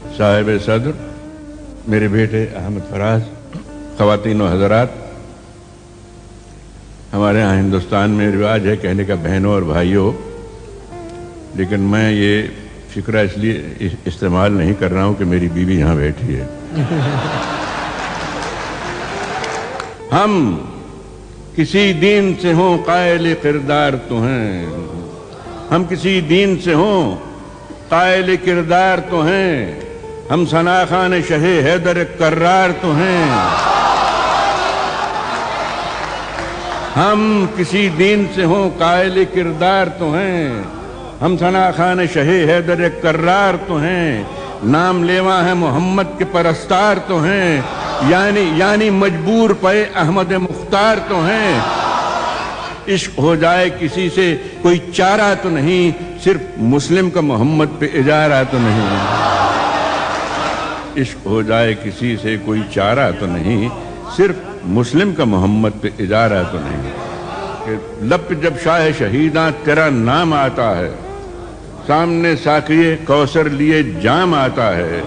साहिब सदर, मेरे बेटे अहमद फराज, ख़वातीन हजरात, हमारे यहाँ हिंदुस्तान में रिवाज है कहने का बहनों और भाइयों, लेकिन मैं ये फिक्रा इसलिए इस्तेमाल नहीं कर रहा हूँ कि मेरी बीवी यहाँ बैठी है। हम किसी दीन से हों कायल किरदार तो हैं। हम किसी दीन से हों कायल किरदार तो हैं। हम सना खान शह हैदर कर्रार तो हैं। हम किसी दीन से हों, कायल किरदार तो हैं। हम सना खान शह हैदर कर्रार तो हैं। नाम लेवा है मोहम्मद के परस्तार तो हैं। यानी यानी मजबूर पे अहमद मुख्तार तो हैं। इश्क हो जाए किसी से, कोई चारा तो नहीं, सिर्फ़ मुस्लिम का मोहम्मद पे इजारा तो नहीं। इश्क हो जाए, किसी से कोई चारा तो नहीं, सिर्फ़ मुस्लिम का मोहम्मद पे इजारा तो नहीं। लब जब शाह शहीदा, तेरा नाम आता है। सामने साकिए कौसर लिए जाम आता है।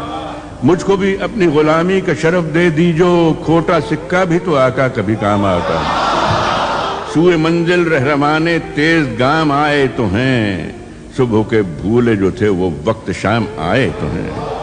मुझको भी अपनी गुलामी का शरफ दे दीजो, खोटा सिक्का भी तो आका कभी काम आता है। सुए मंजिल रहरमाने, तेज गाम आए तो हैं। सुबह के भूले जो थे, वो वक्त शाम आए तो हैं।